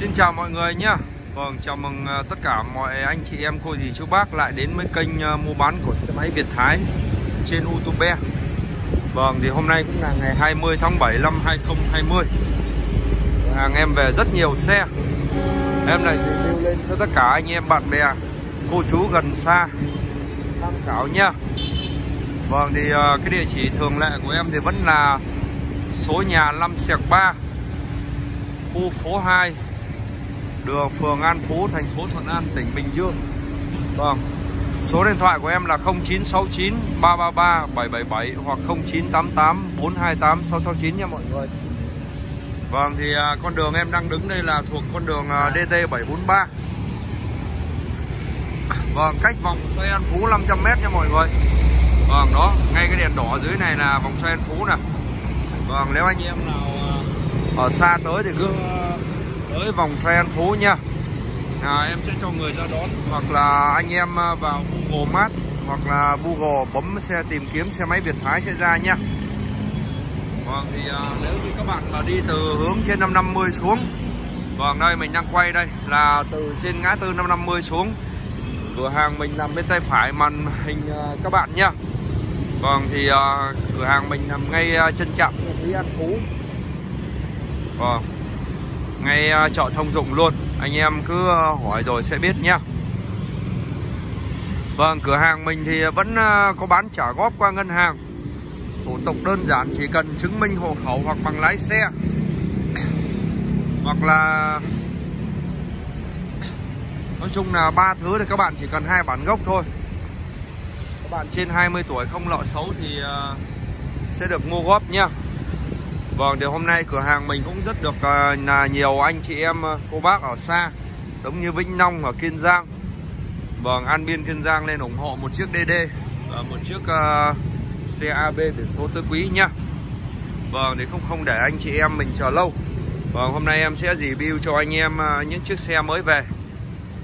Xin chào mọi người nhé Vâng, chào mừng ờ, tất cả mọi anh chị em, cô dì, chú bác lại đến với kênh ờ, mua bán của xe máy Việt Thái trên YouTube. Vâng, thì hôm nay cũng là ngày 20 tháng 7 năm 2020 Hàng em về rất nhiều xe. Em lại review lên cho tất cả anh em bạn bè, cô chú gần xa tham khảo nhé Vâng, thì ờ, cái địa chỉ thường lệ của em thì vẫn là số nhà 5 sẹc 3 khu phố 2 đường phường An Phú, thành phố Thuận An, tỉnh Bình Dương. Vâng số điện thoại của em là 0969 333 777 hoặc 0988 428 669 nha mọi người. Vâng thì à, con đường em đang đứng đây là thuộc con đường à, DT 743 Vâng cách vòng xoay An Phú 500m nha mọi người. Vâng đó, ngay cái đèn đỏ dưới này là vòng xoay An Phú nè. Vâng nếu anh em nào à, ở xa tới thì cứ tới vòng xoay An Phú nha. À, em sẽ cho người ra đón. Hoặc là anh em à, vào Google Maps hoặc là Google bấm xe tìm kiếm xe máy Việt Thái sẽ ra nha. Vâng thì à, nếu như các bạn mà đi từ hướng trên 550 xuống Vâng đây mình đang quay đây là từ trên ngã tư 550 xuống. Cửa hàng mình nằm bên tay phải màn hình à, các bạn nha. Vâng thì à, cửa hàng mình nằm ngay à, chân chạm Lý An Phú. Vâng ngay à, chợ thông dụng luôn. Anh em cứ à, hỏi rồi sẽ biết nhá Vâng cửa hàng mình thì vẫn à, có bán trả góp qua ngân hàng. Thủ tục đơn giản, chỉ cần chứng minh hộ khẩu hoặc bằng lái xe. Hoặc là, nói chung là ba thứ thì các bạn chỉ cần hai bản gốc thôi. Các bạn trên 20 tuổi không lọ xấu thì sẽ được mua góp nha. Vâng thì hôm nay cửa hàng mình cũng rất được uh, là nhiều anh chị em uh, cô bác ở xa giống như Vĩnh Long ở Kiên Giang. Vâng An Biên Kiên Giang lên ủng hộ một chiếc DD và một chiếc ờ, uh, xe AB biển số tứ quý nhá. Vâng thì không không để anh chị em mình chờ lâu. Vâng hôm nay em sẽ review cho anh em uh, những chiếc xe mới về.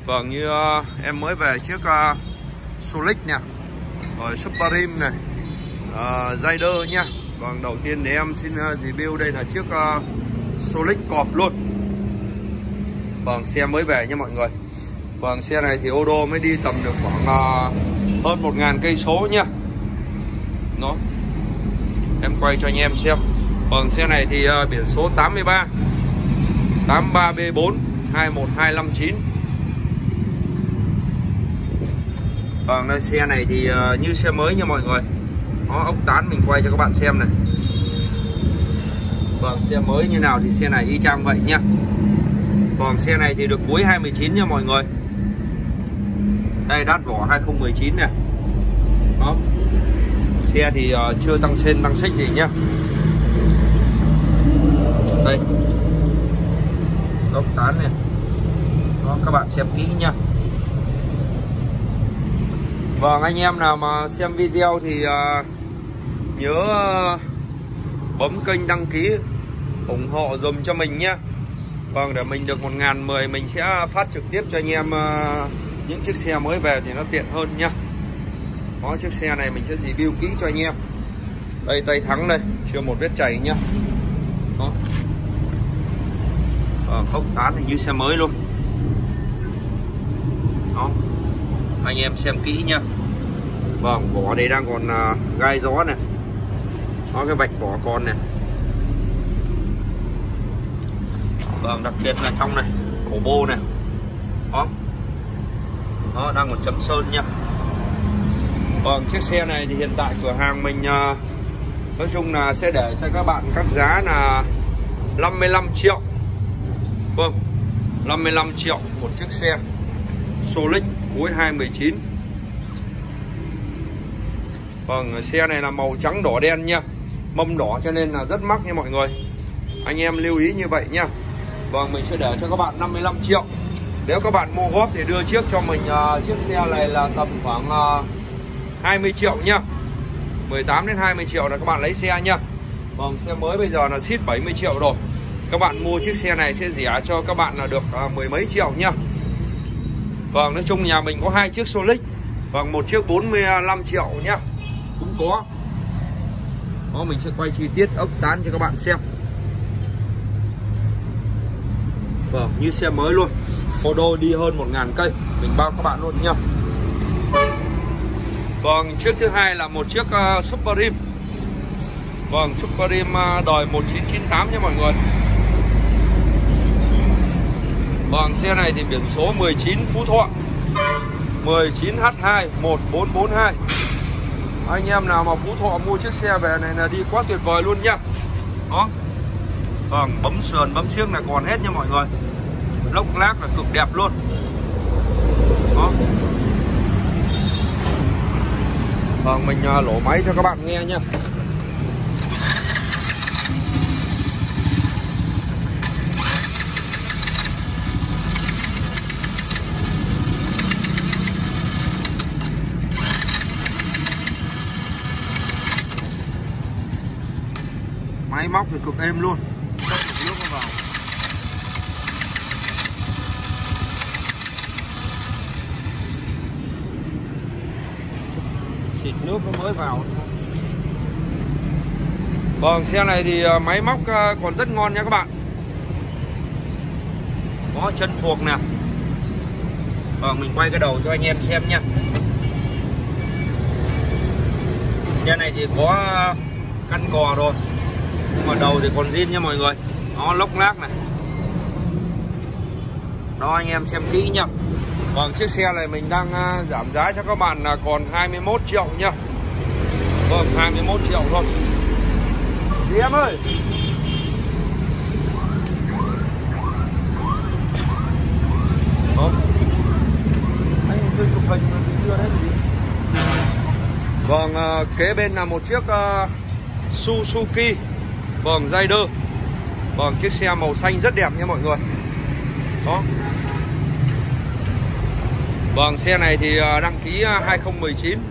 Vâng như uh, em mới về chiếc uh, Solic nè Rồi Supreme này uh, Rider nha Vâng, đầu tiên thì em xin ờ, review đây là chiếc uh, Solic cọp luôn. Vâng, xe mới về nha mọi người. Vâng, xe này thì ô đô mới đi tầm được khoảng uh, hơn 1.000 cây số nha. Nó Em quay cho anh em xem. Vâng, xe này thì uh, biển số 83 83B4 21259 Vâng, đây xe này thì uh, như xe mới nha mọi người có ốc tán mình quay cho các bạn xem này. Vâng xe mới như nào thì xe này y chang vậy nhá Còn vâng, xe này thì được cuối 2019 nha mọi người. Đây đắt vỏ 2019 nè Đó. Xe thì uh, chưa tăng sen tăng xích gì nhá Đây. Ốc tán này. Đó các bạn xem kỹ nhá. Vâng anh em nào mà xem video thì uh, nhớ ờ, bấm kênh đăng ký ủng hộ dùm cho mình nhé. Vâng để mình được 1010 mình sẽ phát trực tiếp cho anh em ờ, những chiếc xe mới về thì nó tiện hơn nhá Có chiếc xe này mình sẽ review kỹ cho anh em. Đây tay thắng đây chưa một vết chảy nhá. Đó. Vâng tán thì như xe mới luôn. Đó. Anh em xem kỹ nhá. Vâng vỏ đây đang còn uh, gai gió này có cái vạch vỏ con này. Vâng đặc biệt là trong này, cổ bô này. Đó. Nó đang còn chấm sơn nha. Vâng chiếc xe này thì hiện tại cửa hàng mình à, nói chung là sẽ để cho các bạn các giá là 55 triệu. Vâng 55 triệu một chiếc xe. Solix cuối 2019 Vâng xe này là màu trắng đỏ đen nha. Mâm đỏ cho nên là rất mắc nha mọi người. Anh em lưu ý như vậy nha. Vâng mình sẽ để cho các bạn 55 triệu. Nếu các bạn mua góp thì đưa trước cho mình uh, chiếc xe này là tầm khoảng à, uh, 20 triệu nhá 18 đến 20 triệu là các bạn lấy xe nhá. Vâng xe mới bây giờ là ship 70 triệu rồi. Các bạn mua chiếc xe này sẽ rẻ cho các bạn là được uh, mười mấy triệu nhá. Vâng nói chung nhà mình có hai chiếc Solic Vâng một chiếc 45 triệu nhá Cũng có. Đó mình sẽ quay chi tiết ốc tán cho các bạn xem. Vâng, như xe mới luôn. Ô đô đi hơn 1.000 cây. Mình bao các bạn luôn nhá. Vâng, chiếc thứ hai là một chiếc ờ, uh, Super Rim Vâng, Super Rim ờ, uh, đòi 1998 nha mọi người. Vâng, xe này thì biển số 19 Phú Thọ. 19H2 1442 anh em nào mà Phú Thọ mua chiếc xe về này là đi quá tuyệt vời luôn nhá. Đó. Vâng, bấm sườn, bấm xiếc là còn hết nha mọi người. Lốc lác là cực đẹp luôn. Đó. Vâng, mình à, lỗ máy cho các bạn nghe nha máy móc thì cực êm luôn. Nước vào xịt nước nó mới vào. Vâng xe này thì à, máy móc à, còn rất ngon nha các bạn. Có chân phuộc nè. Vâng mình quay cái đầu cho anh em xem nha. Xe này thì có căn cò rồi mà đầu thì còn zin nha mọi người. Nó lốc lác này. Đó anh em xem kỹ nhá. Vâng chiếc xe này mình đang uh, giảm giá cho các bạn là còn 21 triệu nhá. Vâng 21 triệu thôi. Đi em ơi! Đó. Anh chưa chụp hình mà chưa đấy gì Vâng uh, kế bên là một chiếc uh, Suzuki. Vâng dây đơ Vâng chiếc xe màu xanh rất đẹp nha mọi người. Đó. Vâng xe này thì à, đăng ký 2019 à,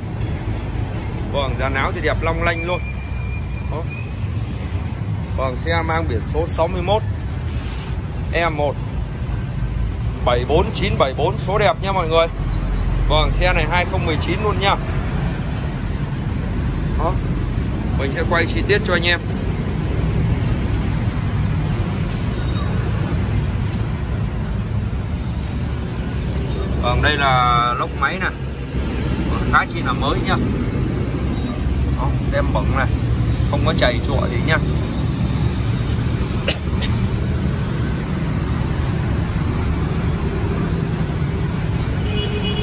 Vâng dàn áo thì đẹp long lanh luôn. Đó. Vâng xe mang biển số 61 E1 74974 số đẹp nha mọi người. Vâng xe này 2019 luôn nha. Đó. Mình sẽ quay chi tiết cho anh em. Còn đây là lốc máy nè. Khá chi là mới nhá. Đó, Đem bẩn này. Không có chảy chụa gì nhá.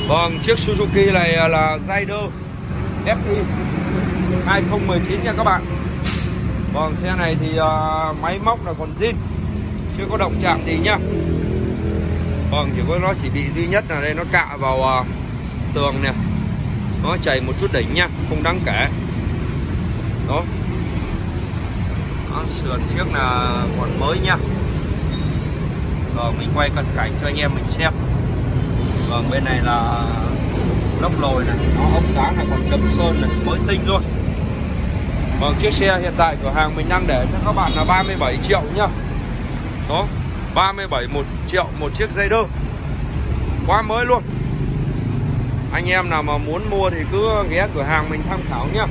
Vâng chiếc Suzuki này là raider FI 2019 nha các bạn. Vâng xe này thì uh, máy móc là còn zin Chưa có động chạm gì nhá. Vâng chỉ có nó chỉ bị duy nhất là đây nó cạ vào uh, tường nè. Nó chảy một chút đỉnh nha Không đáng kể. Đó. Đó, sườn chiếc là còn mới nha. Rồi mình quay cận cảnh cho anh em mình xem. Vâng bên này là lốc lồi này Nó ống dáng này còn chấm sơn này mới tinh luôn. Vâng chiếc xe hiện tại cửa hàng mình đang để cho các bạn là 37 triệu nhá Đó. 37 một triệu một chiếc dây đơ. Quá mới luôn. Anh em nào mà muốn mua thì cứ ghé cửa hàng mình tham khảo nhá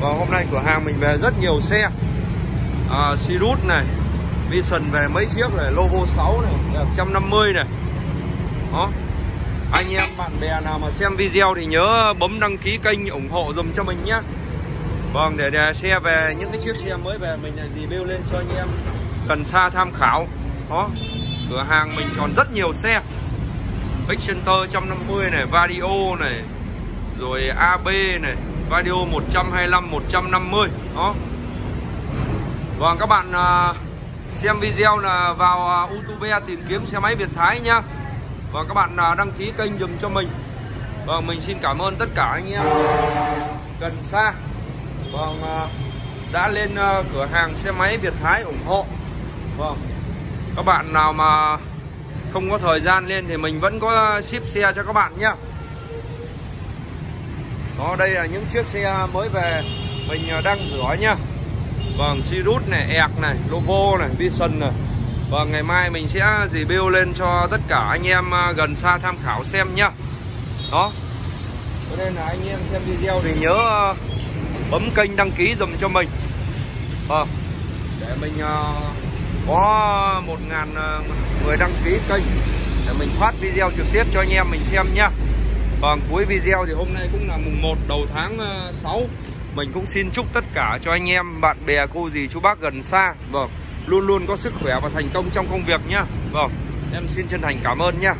Và hôm nay cửa hàng mình về rất nhiều xe. À, Sirius này Vision về mấy chiếc này Lovo 6 này 150 này. Đó. Anh em bạn bè nào mà xem video thì nhớ bấm đăng ký kênh ủng hộ dùm cho mình nhé. Vâng để, để xe về những cái chiếc xe mới về mình là gì review lên cho anh em. Cần xa tham khảo đó cửa hàng mình còn rất nhiều xe. Excenter 150 này, Vario này, rồi AB này, Vario 125 150 đó. Vâng các bạn à, xem video là vào à, YouTube tìm kiếm xe máy Việt Thái nha. Và vâng, các bạn à, đăng ký kênh dùm cho mình. Vâng mình xin cảm ơn tất cả anh em. Gần xa. Vâng đã lên cửa hàng xe máy Việt Thái ủng hộ. Vâng các bạn nào mà không có thời gian lên thì mình vẫn có ship xe cho các bạn nhé. Đó đây là những chiếc xe mới về mình đang rửa nhá. Vâng Sirius này ẹc này, Lovo này, Vision này. Và ngày mai mình sẽ review lên cho tất cả anh em à, gần xa tham khảo xem nhá. Đó. Cho nên là anh em xem video thì nhớ à, bấm kênh đăng ký dùm cho mình. Vâng. Để mình à, có một ngàn ờ, người đăng ký kênh để mình phát video trực tiếp cho anh em mình xem nhá. Vâng cuối video thì hôm nay cũng là mùng 1 đầu tháng ờ, 6 Mình cũng xin chúc tất cả cho anh em bạn bè cô dì chú bác gần xa. Vâng luôn luôn có sức khỏe và thành công trong công việc nhá. Vâng em xin chân thành cảm ơn nhá.